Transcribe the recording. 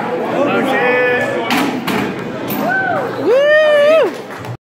Wow.